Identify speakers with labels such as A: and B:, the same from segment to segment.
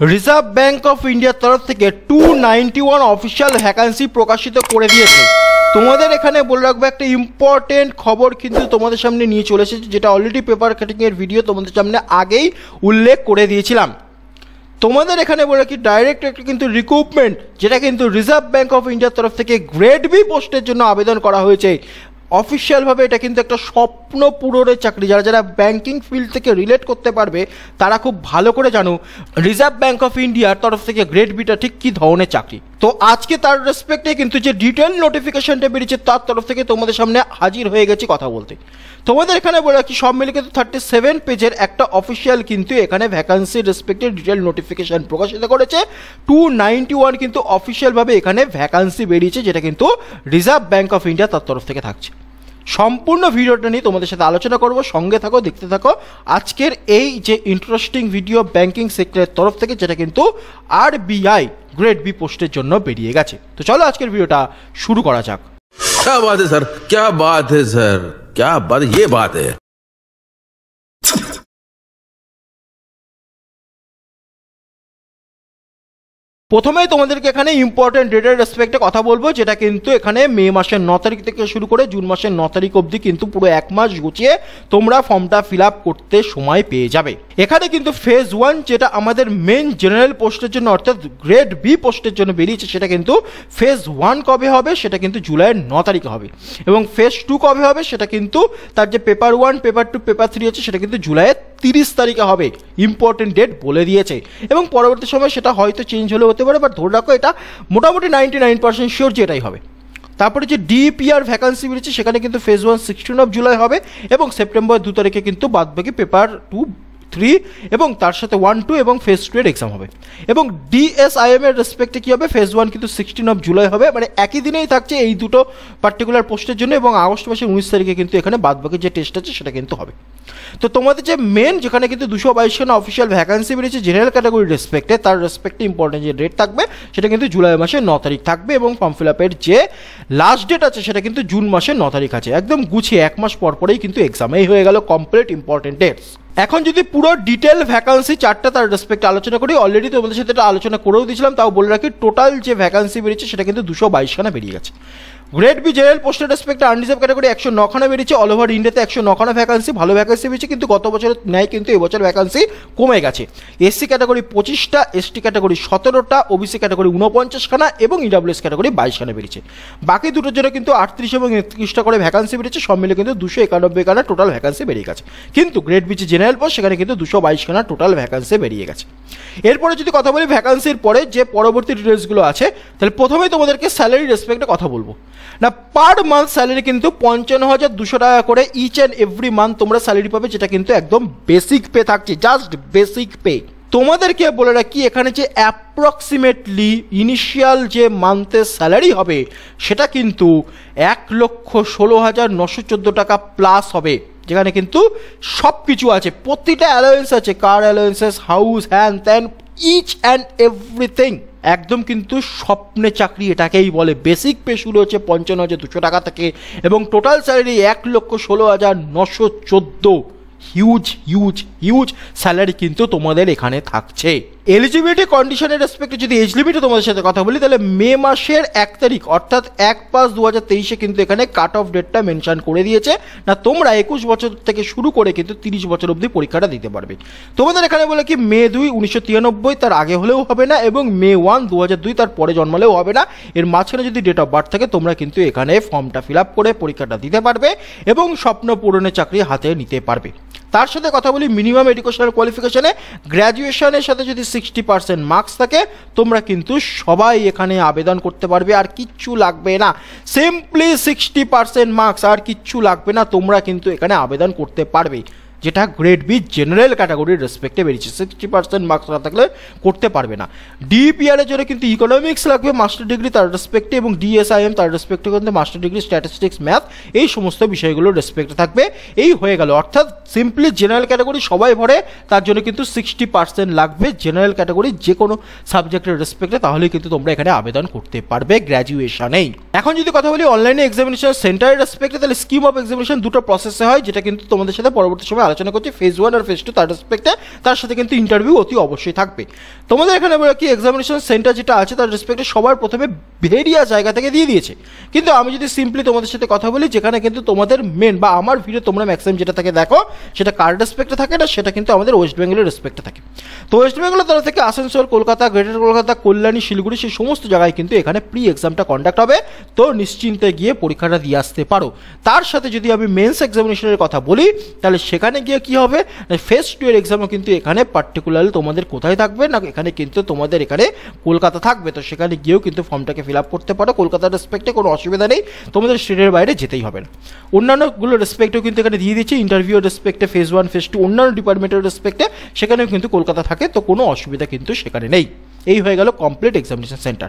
A: Reserve bank of ইন্ডিয়ার তরফ থেকে two ninety one official vacancy প্রকাশিত করে দিয়েছে। তোমাদের এখানে বলে রাখব, একটা ইম্পর্টেন্ট খবর কিন্তু তোমাদের সামনে নিয়ে চলে এসেছে, যেটা অলরেডি পেপার কাটিংয়ের ভিডিও তোমাদের সামনে আগেই উল্লেখ করে দিয়েছিলাম। তোমাদের এখানে বলে কি ডাইরেক্ট একটা কিন্তু রিক্রুটমেন্ট যেটা কিন্তু রিজার্ভ ব্যাঙ্ক অফ ইন্ডিয়ার তরফ থেকে গ্রেড বি পোস্টের জন্য আবেদন করা হয়েছে। অফিসিয়ালভাবে এটা কিন্তু একটা স্বপ্ন পূরণের চাকরি। যারা যারা ব্যাংকিং ফিল্ড থেকে রিলেট করতে পারবে, তারা খুব ভালো করে জানো রিজার্ভ ব্যাঙ্ক অফ ইন্ডিয়ার তরফ থেকে গ্রেড বিটা ঠিক কী ধরনের চাকরি। তো আজকে তার রেসপেক্টে কিন্তু যে ডিটেল নোটিফিকেশনটা বেরিয়েছে, তার তরফ থেকে তোমাদের সামনে হাজির হয়ে গেছি কথা বলতে। তোমাদের এখানে বলে রাখি, সব মিলে কিন্তু থার্টি সেভেন পেজের একটা অফিসিয়াল কিন্তু এখানে ভ্যাকান্সি রেসপেক্টে ডিটেল নোটিফিকেশন প্রকাশিত করেছে। টু নাইনটি ওয়ান কিন্তু অফিসিয়ালভাবে এখানে ভ্যাকান্সি বেরিয়েছে, যেটা কিন্তু রিজার্ভ ব্যাঙ্ক অফ ইন্ডিয়া তার তরফ থেকে থাকছে। সম্পূর্ণ ভিডিওটা নিয়ে তোমাদের সাথে আলোচনা করব সঙ্গে থাকো দেখতে থাকো আজকের এই যে ইন্টারেস্টিং ভিডিও ব্যাংকিং সেক্টরের তরফ থেকে যেটা কিন্তু আরবিআই গ্রেড বি পোস্টের জন্য বেরিয়ে গেছে তো চলো আজকের ভিডিওটা শুরু করা যাক
B: क्या बात है सर क्या बात है सर क्या बात ये बात है
A: প্রথমেই তোমাদেরকে এখানে ইম্পর্টেন্ট ডেটের রেসপেক্টে কথা বলব, যেটা কিন্তু এখানে মে মাসের ন তারিখ থেকে শুরু করে জুন মাসের ন তারিখ অবধি কিন্তু পুরো এক মাস গুছিয়ে তোমরা ফর্মটা ফিল আপ করতে সময় পেয়ে যাবে। এখানে কিন্তু ফেজ ওয়ান যেটা আমাদের মেন জেনারেল পোস্টের জন্য, অর্থাৎ গ্রেড বি পোস্টের জন্য বেরিয়েছে, সেটা কিন্তু ফেজ ওয়ান কবে হবে? সেটা কিন্তু জুলাইয়ের ন তারিখে হবে। এবং ফেজ টু কবে হবে? সেটা কিন্তু তার যে paper one paper two paper three আছে, সেটা কিন্তু জুলাইয়ের তিরিশ তারিখে হবে। ইম্পর্টেন্ট ডেট বলে দিয়েছে। এবং পরবর্তী সময় সেটা হয়তো চেঞ্জ হলে হতে পারে বাট ধরে রাখো এটা মোটামুটি নাইনটি নাইন পার্সেন্ট শিওর যে এটাই হবে। তারপরে যে ডিপিআর ভ্যাকান্সি বেরিয়েছে, সেখানে কিন্তু phase one sixteen of July হবে, এবং সেপ্টেম্বর দু তারিখে কিন্তু বাদবাকি পেপার টু থ্রি এবং তার সাথে ওয়ান টু এবং ফেজ টু এর এক্সাম হবে। এবং ডিএসআইএম এর রেসপেক্টে কী হবে? ফেজ ওয়ান কিন্তু সিক্সটিন অফ জুলাই হবে। মানে একই দিনেই থাকছে এই দুটো পার্টিকুলার পোস্টের জন্য এবং আগস্ট মাসের উনিশ তারিখে কিন্তু এখানে বাদবাকি যে টেস্ট আছে সেটা কিন্তু হবে। তো তোমাদের যে মেন যেখানে কিন্তু দুশো বাইশ খানা অফিসিয়াল ভ্যাকান্সি বেরিয়েছে জেনারেল ক্যাটাগরি রেসপেক্টে তার রেসপেক্টে ইম্পর্টেন্ট যে ডেট থাকবে, সেটা কিন্তু জুলাই মাসের ন তারিখ থাকবে এবং ফর্ম ফিল আপের যে লাস্ট ডেট আছে, সেটা কিন্তু জুন মাসের ন তারিখ আছে। একদম গুছিয়ে এক মাস পর পরেই কিন্তু এক্সাম এই হয়ে গেল কমপ্লিট ইম্পর্টেন্ট ডেটস এখন যদি পুরো ডিটেল ভ্যাকান্সি চারটা তার রেসপেক্টে আলোচনা করি অলরেডি তোমাদের সাথে এটা আলোচনা করেও দিয়েছিলাম, তাও বলে রাখি টোটাল যে ভ্যাকান্সি বেরিয়েছে, সেটা কিন্তু দুশো বাইশখানা বেরিয়ে গেছে। গ্রেড বি জেনারেল পোস্টের রেসপেক্টে আনরিজার্ভ ক্যাটাগরি একশো নখানা বেরিয়েছে। অল ওভার ইন্ডিয়াতে একশো নখানা ভ্যাকান্সি ভালো ভ্যাকান্সি বেরিয়েছে, কিন্তু গত বছরের ন্যায় কিন্তু এবছর ভ্যাকান্সি কমে গেছে। এসসি ক্যাটাগরি পঁচিশটা এসটি ক্যাটাগরি সতেরোটা ওবিসি ক্যাটাগরি উনপঞ্চাশখানা এবং ইডাব্লিউএস ক্যাটাগরি বাইশখানা বেরিয়েছে। বাকি দুটোর জন্য কিন্তু আটত্রিশ এবং একত্রিশটা করে ভ্যাকান্সি বেরিয়েছে, সব মিলে কিন্তু দুশো একানব্বই খানা টোটাল ভ্যাকান্সি বেরিয়ে গেছে। কিন্তু গ্রেড বি যে জেনারেল পোস্ট সেখানে কিন্তু দুশো বাইশখানা টোটাল ভ্যাকান্সি বেরিয়ে গেছে। এরপরে যদি কথা বলি ভ্যাকান্সির পরে যে পরবর্তী ডিটেলসগুলো আছে, তাহলে প্রথমেই তোমাদেরকে স্যালারি রেসপেক্টে কথা বলব। না পার মান্থ স্যালারি কিন্তু পঞ্চান্ন হাজার দুশো টাকা করে ইচ অ্যান্ড এভরি মান্থ তোমরা স্যালারি পাবে, যেটা কিন্তু একদম বেসিক পে থাকছে জাস্ট বেসিক পে তোমাদেরকে বলে রাখি, এখানে যে অ্যাপ্রক্সিমেটলি ইনিশিয়াল যে মান্থের স্যালারি হবে, সেটা কিন্তু এক লক্ষ ষোলো হাজার নশো চোদ্দ টাকা প্লাস হবে। যেখানে কিন্তু সব কিছু আছে, প্রতিটা অ্যালায়েন্স আছে কার অ্যালায়েন্সেস হাউস হ্যান ত্যান ইচ অ্যান্ড এভরিথিং একদম কিন্তু স্বপ্নে চাকরি এটাকেই বলে। বেসিক পে শুরু হচ্ছে পঞ্চান্ন হাজার দুশো টাকা থেকে এবং টোটাল স্যালারি এক লক্ষ ষোলো হাজার নশো চোদ্দ। হিউজ হিউজ হিউজ স্যালারি কিন্তু তোমাদের এখানে থাকছে। এলিজিবিলিটি কন্ডিশনের রেসপেক্টে যদি এজ লিমিটে তোমাদের সাথে কথা বলি, তাহলে মে মাসের এক তারিখ, অর্থাৎ এক পাঁচ দু হাজার তেইশে কিন্তু এখানে কাট অফ ডেটটা মেনশন করে দিয়েছে। না, তোমরা একুশ বছর থেকে শুরু করে কিন্তু তিরিশ বছর অবধি পরীক্ষাটা দিতে পারবে। তোমাদের এখানে বলে কি, মে দুই উনিশশো তিরানব্বই, তার আগে হলেও হবে না, এবং মে ওয়ান দু হাজার দুই, তার পরে জন্মালেও হবে না। এর মাঝখানে যদি ডেট অফ বার্থ থাকে, তোমরা কিন্তু এখানে ফর্মটা ফিল আপ করে পরীক্ষাটা দিতে পারবে, এবং স্বপ্ন পূরণের চাকরি হাতে নিতে পারবে। তার সাথে কথা বলি মিনিমাম এডুকেশনাল কোয়ালিফিকেশনে গ্র্যাজুয়েশনের সাথে যদি সিক্সটি পার্সেন্ট মার্কস থাকে, তোমরা কিন্তু সবাই এখানে আবেদন করতে পারবে, আর কিচ্ছু লাগবে না। সিম্পলি সিক্সটি পার্সেন্ট মার্কস আর কিচ্ছু লাগবে না, তোমরা কিন্তু এখানে আবেদন করতে পারবে। যেটা গ্রেড বি জেনারেল ক্যাটাগরির রেসপেক্টে বেরিয়েছে সিক্সটি পার্সেন্ট মার্কস না থাকলে করতে পারবে না। ডিপিআর এর জন্য কিন্তু ইকোনমিক্স লাগবে মাস্টার ডিগ্রি তার রেসপেক্টে এবং ডিএসআইএম তার রেসপেক্টে কিন্তু মাস্টার ডিগ্রি স্ট্যাটিস্টিক্স ম্যাথ এই সমস্ত বিষয়গুলোর রেসপেক্টে থাকবে। এই হয়ে গেল। অর্থাৎ সিম্পলি জেনারেল ক্যাটাগরি সবাই ভরে, তার জন্য কিন্তু সিক্সটি পার্সেন্ট লাগবে। জেনারেল ক্যাটাগরি যে কোনো সাবজেক্টের রেসপেক্টে তাহলে কিন্তু তোমরা এখানে আবেদন করতে পারবে গ্র্যাজুয়েশনেই এখন যদি কথা বলি অনলাইনে এক্সামিনেশন সেন্টারের রেসপেক্টে তাহলে স্কিম অফ এক্সামিনেশন দুটো প্রসেসে হয়, যেটা কিন্তু তোমাদের সাথে পরবর্তী সময় আলোচনা করছি ফেজ ওয়ান আর ফেজ টু তার রেসপেক্টে তার সাথে কিন্তু ইন্টারভিউ অতি অবশ্যই থাকবে। তোমাদের এখানে কি এক্সামিনেশন সেন্টার যেটা আছে, তার রেসপেক্টে সবার প্রথমে ভেরিয়া জায়গা থেকে দিয়ে দিয়েছে। কিন্তু আমি যদি সিম্পলি তোমাদের সাথে কথা বলি, যেখানে কিন্তু তোমাদের মেন বা আমার ভিডিও তোমরা ম্যাক্সিমাম যেটা থাকে দেখো, সেটা কার রেসপেক্টে থাকে না, সেটা কিন্তু আমাদের ওয়েস্ট বেঙ্গলের রেসপেক্টে থাকে। তো ওয়েস্ট বেঙ্গলের তরফ থেকে আসানসোল, কলকাতা গ্রেটার কলকাতা কল্যাণী, শিলিগুড়ি সেই সমস্ত জায়গায় কিন্তু এখানে প্রি এক্সামটা কন্ডাক্ট হবে। তো নিশ্চিন্তে গিয়ে পরীক্ষাটা দিয়ে আসতে পারো। তার সাথে যদি আমি মেন্স এক্সামিনেশনের কথা বলি, তাহলে সেখানে গিয়ে কি হবে? ফেস টু এর এক্সামও কিন্তু এখানে পার্টিকুলারলি তোমাদের কোথায় থাকবে? না, এখানে কিন্তু তোমাদের এখানে কলকাতা থাকবে। তো সেখানে গিয়েও কিন্তু ফর্মটাকে ফিল আপ করতে পারো। কলকাতার রেসপেক্টে কোনো অসুবিধা নেই। তোমাদের স্টেটের বাইরে যেতেই হবে না। অন্যান্যগুলো রেসপেক্টেও কিন্তু এখানে দিয়ে দিচ্ছি ইন্টারভিউ রেসপেক্টে ফেজ ওয়ান ফেজ টু অন্যান্য ডিপার্টমেন্টের রেসপেক্টে সেখানেও কিন্তু কলকাতা থাকে। তো কোনো অসুবিধা কিন্তু সেখানে নেই। এই হয়ে গেল কমপ্লিট এক্সামিনেশন সেন্টার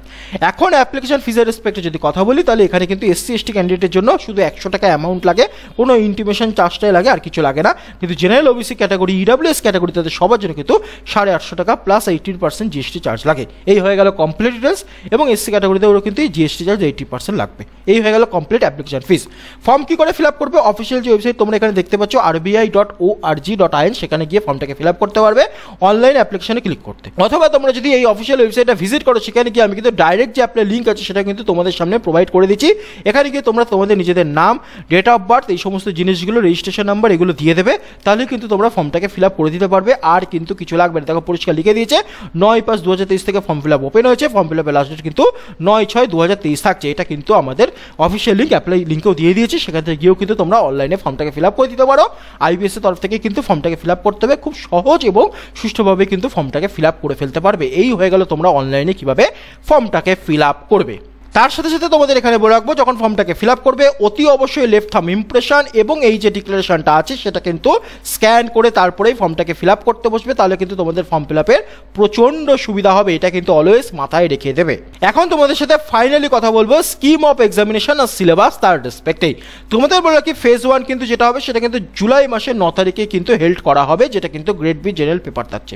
A: এখন অ্যাপ্লিকেশন ফিজের রেসপেক্টে যদি কথা বলি, তাহলে এখানে কিন্তু এসসি এসটি ক্যান্ডিডেটের জন্য শুধু একশো টাকা অ্যামাউন্ট লাগে, কোনো ইন্টিমেশন চার্জটাই লাগে, আর কিছু লাগে না। কিন্তু general OBC category EWS category তাদের সবার জন্য কিন্তু সাড়ে আটশো টাকা plus eighteen percent GST charge লাগে। এই হয়ে গেল কমপ্লিট ডিটেলস এবং এসসি ক্যাটাগরিতে ওরা কিন্তু জিএসটি চার্জ এইটি পার্সেন্ট লাগবে। এই হয়ে গেল কমপ্লিট অ্যাপ্লিকেশন ফিস ফর্ম কী করে ফিল আপ করবে? অফিসিয়াল যে ওয়েবসাইট তোমরা এখানে দেখতে পাচ্ছ RBI dot O R G dot in সেখানে গিয়ে ফর্মটাকে ফিল আপ করতে পারবে। অনলাইন অ্যাপ্লিকেশনে ক্লিক করতে। অথবা তোমরা যদি এই অফিসিয়াল ওয়েবসাইটটা ভিজিট করো, সেখানে গিয়ে আমি কিন্তু ডাইরেক্ট যে অ্যাপের লিঙ্ক আছে, সেটা কিন্তু তোমাদের সামনে প্রোভাইড করে দিচ্ছি। এখানে গিয়ে তোমরা তোমাদের নিজেদের নাম ডেট অফ বার্থ এই সমস্ত জিনিসগুলো রেজিস্ট্রেশন নাম্বার এগুলো দিয়ে দেবে। তাহলে কিন্তু তোমরা ফর্মটাকে ফিল আপ করে দিতে পারবে, আর কিন্তু কিছু লাগবে না। দেখো, পরিষ্কার লিখে দিয়েছে, নয় পাঁচ দু থেকে ফর্ম ফিল আপ ওপেন হয়েছে। ফর্ম ফিল আপের লাস্ট ডেট কিন্তু নয় ছয় দু থাকছে। এটা কিন্তু আমাদের অফিসিয়াল লিঙ্ক অ্যাপ্লাই লিঙ্কেও দিয়ে দিয়েছে। সেখান থেকে গিয়েও কিন্তু তোমরা অনলাইনে ফর্মটাকে ফিল আপ করে দিতে পারো। আইবিএসের তরফ থেকে কিন্তু ফর্মটাকে ফিল আপ করতে হবে। খুব সহজ এবং সুষ্ঠুভাবে কিন্তু ফর্মটাকে ফিল আপ করে ফেলতে পারবে। এই হয়ে গেল তোমরা অনলাইনে কীভাবে ফর্মটাকে ফিল আপ করবে। তার সাথে সাথে তোমাদের এখানে বলে রাখব, যখন ফর্মটাকে ফিল আপ করবে, অতি অবশ্যই লেফট থাম ইমপ্রেশন এবং এই যে ডিক্লারেশনটা আছে, সেটা কিন্তু স্ক্যান করে তারপরেই ফর্মটাকে ফিল আপ করতে বসবে, তাহলে কিন্তু তোমাদের ফর্ম ফিল আপের প্রচণ্ড সুবিধা হবে, এটা কিন্তু অলওয়েজ মাথায় রেখে দেবে। এখন তোমাদের সাথে ফাইনালি কথা বলব স্কিম অফ এক্সামিনেশন আর সিলেবাস তার রেসপেক্টেই তোমাদের বলে কি ফেজ ওয়ান কিন্তু যেটা হবে, সেটা কিন্তু জুলাই মাসের ন তারিখে কিন্তু হেল্ড করা হবে, যেটা কিন্তু গ্রেড বি জেনারেল পেপার থাকছে।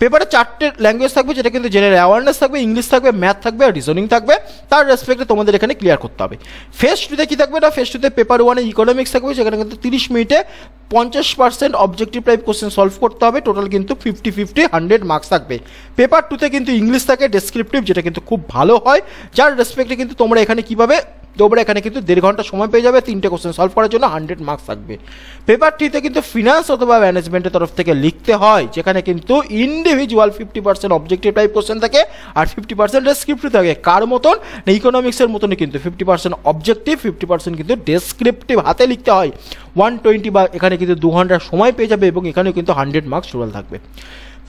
A: পেপারে চারটে ল্যাঙ্গুয়েজ থাকবে, যেটা কিন্তু জেনারেল অ্যাওয়ারনেস থাকবে ইংলিশ থাকবে ম্যাথ থাকবে, আর রিজনিং থাকবে। তার রেসপেক্টে তোমাদের এখানে ক্লিয়ার করতে হবে। ফেস টুতে কী থাকবে না? ফেস টুতে পেপার ওয়ানে ইকোনমিক্স থাকবে, সেখানে কিন্তু তিরিশ মিনিটে পঞ্চাশ percent objective type question solve করতে হবে। টোটাল কিন্তু ফিফটি ফিফটি হান্ড্রেড মার্কস থাকবে পেপার টুতে কিন্তু ইংলিশ থাকে ডেসক্রিপটিভ যেটা কিন্তু খুব ভালো হয়। যার রেসপেক্টে কিন্তু তোমরা এখানে কীভাবে তোমরা এখানে কিন্তু দেড় ঘণ্টা সময় পেয়ে যাবে তিনটে কোশ্চেন সলভ করার জন্য হান্ড্রেড মার্কস থাকবে। পেপার থ্রিতে কিন্তু ফিনান্স অথবা ম্যানেজমেন্টের তরফ থেকে লিখতে হয়, যেখানে কিন্তু individual fifty percent objective type question থাকে আর ফিফটি পার্সেন্ট ডেসক্রিপটিভ থাকে। কার মতন? ইকোনমিক্সের মতনই কিন্তু fifty percent objective fifty percent কিন্তু ডেসক্রিপটিভ হাতে লিখতে হয়। ওয়ান টোয়েন্টি বা এখানে কিন্তু দু ঘণ্টার সময় পেয়ে যাবে এবং এখানেও কিন্তু হান্ড্রেড মার্কস টোটাল থাকবে।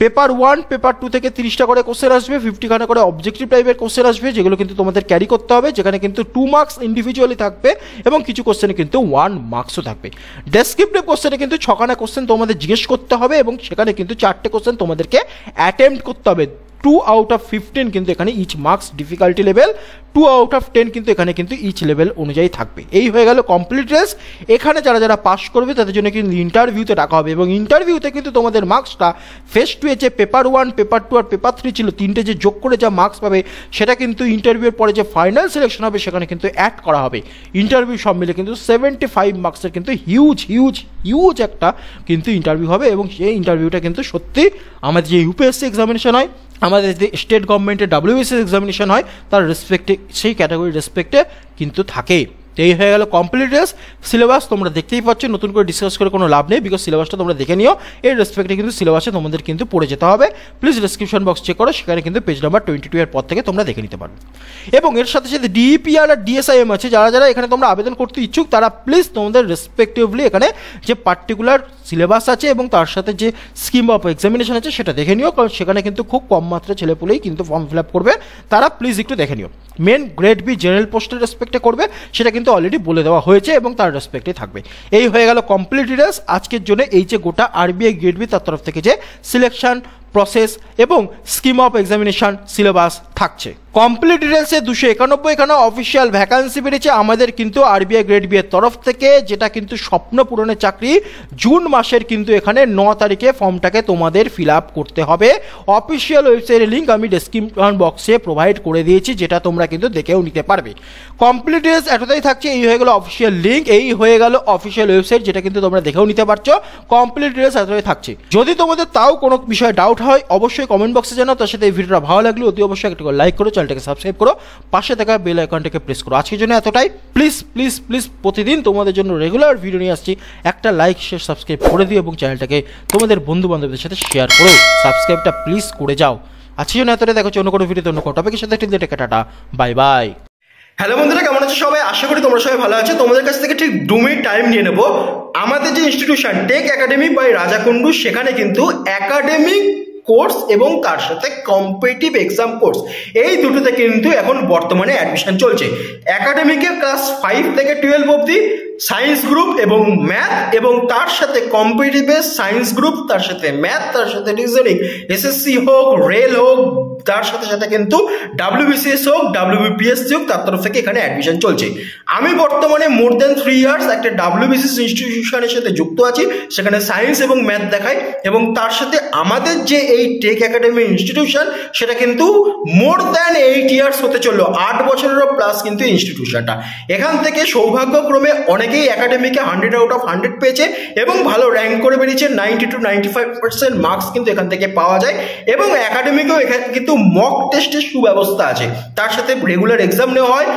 A: পেপার ওয়ান পেপার টু থেকে তিরিশটা করে কোশ্চেন আসবে ফিফটি খানা করে অবজেক্টিভ টাইপের কোশ্চেন আসবে, যেগুলো কিন্তু তোমাদের ক্যারি করতে হবে, যেখানে কিন্তু টু মার্কস ইন্ডিভিজুয়ালি থাকবে এবং কিছু কোশ্চেনে কিন্তু ওয়ান মার্কসও থাকবে। ডেসক্রিপটিভ কোশ্চেনে কিন্তু ছখানা কোশ্চেন তোমাদের জিজ্ঞেস করতে হবে এবং সেখানে কিন্তু চারটে কোশ্চেন তোমাদেরকে অ্যাটেম্প্ট করতে হবে। টু আউট অফ ফিফটিন কিন্তু এখানে each marks difficulty level two out of ten কিন্তু এখানে কিন্তু ইচ লেভেল অনুযায়ী থাকবে। এই হয়ে গেল কমপ্লিট রেস এখানে যারা যারা পাস করবে, তাদের জন্য কিন্তু ইন্টারভিউতে ডাকা হবে এবং ইন্টারভিউতে কিন্তু তোমাদের মার্কসটা ফেস টু যে পেপার ওয়ান পেপার টু আর পেপার থ্রি ছিল, তিনটে যে যোগ করে যা মার্কস পাবে, সেটা কিন্তু ইন্টারভিউর পরে যে ফাইনাল সিলেকশন হবে, সেখানে কিন্তু অ্যাড করা হবে। ইন্টারভিউ সব মিলে কিন্তু সেভেন্টি ফাইভ মার্কসের কিন্তু হিউজ হিউজ হিউজ একটা কিন্তু ইন্টারভিউ হবে এবং সেই ইন্টারভিউটা কিন্তু সত্যি আমাদের যে ইউপিএসসি এক্সামিনেশন হয় আমাদের যে স্টেট গভর্নমেন্টের ডাব্লিউবিসিএস এক্সামিনেশন হয়, তার রেসপেক্টে সেই ক্যাটাগরি রেসপেক্টে কিন্তু থাকে। এই হয়ে গেল কমপ্লিট রেস সিলেবাস তোমরা দেখতেই পাচ্ছ, নতুন করে ডিসকাস করে কোনো লাভ নেই বিকজ সিলেবাসটা তোমরা দেখে নিও। এর রেসপেক্টে কিন্তু সিলেবাসে তোমাদের কিন্তু পড়ে যেতে হবে। প্লিজ ডিসক্রিপশন বক্স চেক করো, সেখানে কিন্তু পেজ নাম্বার টোয়েন্টি টু এর পর থেকে তোমরা দেখে নিতে পারবে। এবং এর সাথে সাথে ডিইপিআর আর ডিএসআইএম আছে, যারা যারা এখানে তোমরা আবেদন করতে ইচ্ছুক, তারা প্লিজ তোমাদের রেসপেক্টিভলি এখানে যে পার্টিকুলার সিলেবাস আছে এবং তার সাথে যে স্কিম অফ এক্সামিনেশন আছে সেটা দেখে নিও, কারণ সেখানে কিন্তু খুব কম মাত্রা ছেলেপুলেই কিন্তু ফর্ম ফিল আপ করবে। তারা প্লিজ একটু দেখে নিও। মেন গ্রেড বি জেনারেল পোস্টের রেসপেক্টে করবে, সেটা কিন্তু অলরেডি বলে দেওয়া হয়েছে এবং তার রেসপেক্টে থাকবে। এই হয়ে গেল কমপ্লিট ডিটেলস আজকের জন্য এই যে গোটা আরবিআই গ্রেড বি তার তরফ থেকে যে সিলেকশন
C: প্রসেস এবং স্কিম অফ এক্সামিনেশন সিলেবাস থাকছে। কমপ্লিট ডিটেলসে দুশো একানব্বই এখানে অফিসিয়াল ভ্যাকান্সি বেরিয়েছে আমাদের কিন্তু আরবিআই গ্রেড বি এর তরফ থেকে, যেটা কিন্তু স্বপ্ন পূরণের চাকরি, জুন মাসের কিন্তু এখানে ন তারিখে ফর্মটাকে তোমাদের ফিল আপ করতে হবে। অফিসিয়াল ওয়েবসাইটের লিঙ্ক আমি ডেসক্রিপশন বক্সে প্রোভাইড করে দিয়েছি, যেটা তোমরা কিন্তু দেখেও নিতে পারবে। কমপ্লিট ডিটেলস এতটাই থাকছে, এই হয়ে গেল অফিসিয়াল লিঙ্ক এই হয়ে গেল অফিসিয়াল ওয়েবসাইট যেটা কিন্তু তোমরা দেখেও নিতে পারছ। কমপ্লিট ডিটেলস এতটাই থাকছে। যদি তোমাদের তাও কোনো বিষয়ে ডাউট হয়, অবশ্যই কমেন্ট বক্সে জানাও, তার সাথে এই ভিডিওটা ভালো লাগলে অতি অবশ্যই একটা লাইক করো চ্যানেলটাকে সাবস্ক্রাইব করো, পাশে থাকা বেল আইকনটাকে প্রেস করো। আজকের জন্য এতটাই। প্লিজ প্লিজ প্লিজ প্রতিদিন তোমাদের জন্য রেগুলার ভিডিও নিয়ে আসছি। একটা লাইক শেয়ার সাবস্ক্রাইব করে দিও এবং চ্যানেলটাকে তোমাদের বন্ধু বান্ধবদের সাথে শেয়ার করো। সাবস্ক্রাইবটা প্লিজ করে যাও। আজকের জন্য এতটাই। দেখো অন্য কোনো ভিডিওতে অন্য কোনো টপিকের সাথে। Till tata. Bye bye
A: hello বন্ধুরা, কেমন আছো সবাই? আশা করি তোমরা সবাই ভালো আছো। তোমাদের কাছ থেকে ঠিক দু মিনিট টাইম নিয়ে নেব। আমাদের যে institution tech academy by Rajakundu সেখানে কিন্তু একাডেমিক কোর্স এবং তার সাথে কম্পিটিভ এক্সাম কোর্স এই দুটোতে কিন্তু এখন বর্তমানে অ্যাডমিশন চলছে। একাডেমিকে ক্লাস ফাইভ থেকে টুয়েলভ অবধি সায়েন্স গ্রুপ এবং ম্যাথ এবং তার সাথে কম্পিটিটিভ সায়েন্স গ্রুপ তার সাথে ম্যাথ তার সাথে রিজনিং এসএসসি হোক রেল হোক, তার সাথে সাথে কিন্তু ডাব্লিউবিসিএস হোক ডাব্লিউবিপিএসসি হোক, তার তরফ থেকে এখানে অ্যাডমিশন চলছে। আমি বর্তমানে মোর দেন থ্রি ইয়ার্স একটা ডাব্লিউবিসিএস ইনস্টিটিউশনের সাথে যুক্ত আছি, সেখানে সায়েন্স এবং ম্যাথ দেখাই এবং তার সাথে আমাদের যে এই টেক একাডেমি ইনস্টিটিউশন সেটা কিন্তু মোর দ্যান এইট ইয়ার্স হতে চলল, আট বছরেরও প্লাস কিন্তু ইনস্টিটিউশনটা এখান থেকে সৌভাগ্যক্রমে অনেকেই একাডেমিকে হান্ড্রেড আউট অফ হান্ড্রেড পেয়েছে এবং ভালো র্যাঙ্ক করে বেরিয়েছে ninety two ninety five percent marks কিন্তু এখান থেকে পাওয়া যায় এবং একাডেমিকেও এখানে কিন্তু মক টেস্টের সুব্যবস্থা আছে। তার সাথে রেগুলার এক্সাম নেওয়া হয়,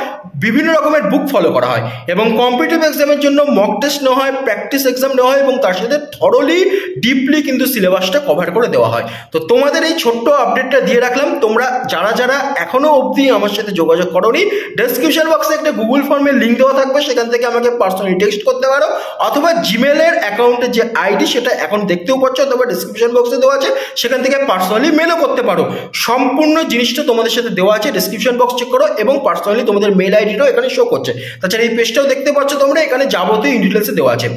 A: বিভিন্ন রকমের বুক ফলো করা হয় এবং কম্পিটিভ এক্সামের জন্য মক টেস্ট নেওয়া হয় প্র্যাকটিস এক্সাম নেওয়া হয় এবং তার সাথে থরলি ডিপলি কিন্তু সিলেবাসটা কভার করে দেওয়া হয়। তো তোমাদের এই ছোট্ট আপডেটটা দিয়ে রাখলাম। তোমরা যারা যারা এখনও অবধি আমার সাথে যোগাযোগ করোনি ডেসক্রিপশন বক্সে একটা গুগল ফর্মের লিঙ্ক দেওয়া থাকবে, সেখান থেকে আমাকে পার্সোনালি টেক্সট করতে পারো, অথবা জিমেলের অ্যাকাউন্টের যে আইডি সেটা এখন দেখতেও পাচ্ছ, অথবা ডিসক্রিপশন বক্সে দেওয়া আছে, সেখান থেকে পার্সোনালি মেলও করতে পারো। সম্পূর্ণ জিনিসটা তোমাদের সাথে দেওয়া আছে ডিসক্রিপশন বক্স চেক করো এবং পার্সোনালি তোমাদের মেল আইডিটাও এখানে শো করছে। তাছাড়া এই পেজটাও দেখতে পাচ্ছ তোমরা, এখানে যাবতীয় ডিটেলসে দেওয়া আছে।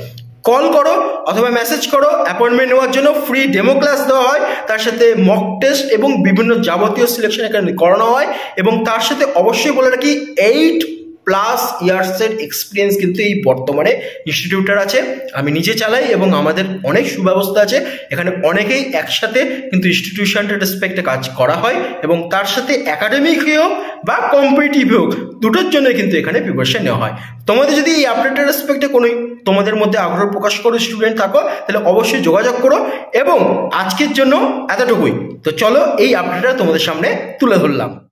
A: কল করো অথবা মেসেজ করো অ্যাপয়েন্টমেন্ট নেওয়ার জন্য ফ্রি ডেমো ক্লাস দেওয়া হয়, তার সাথে মক টেস্ট এবং বিভিন্ন যাবতীয় সিলেকশন এখানে করানো হয় এবং তার সাথে অবশ্যই বলে রাখি এইট প্লাস ইয়ার্সের এক্সপিরিয়েন্স কিন্তু এই বর্তমানে ইনস্টিটিউটার আছে। আমি নিজে চালাই এবং আমাদের অনেক সুব্যবস্থা আছে। এখানে অনেকেই একসাথে কিন্তু ইনস্টিটিউশনটা রেসপেক্টে কাজ করা হয় এবং তার সাথে একাডেমিক হোক বা কম্পিটিভ হোক দুটোর জন্য কিন্তু এখানে প্রিপারেশন নেওয়া হয়। তোমাদের যদি এই আপডেটের রেসপেক্টে কোনো তোমাদের মধ্যে আগ্রহ প্রকাশ করো স্টুডেন্ট থাকো, তাহলে অবশ্যই যোগাযোগ করো এবং আজকের জন্য এতটুকুই। তো চলো এই আপডেটটা তোমাদের সামনে তুলে ধরলাম।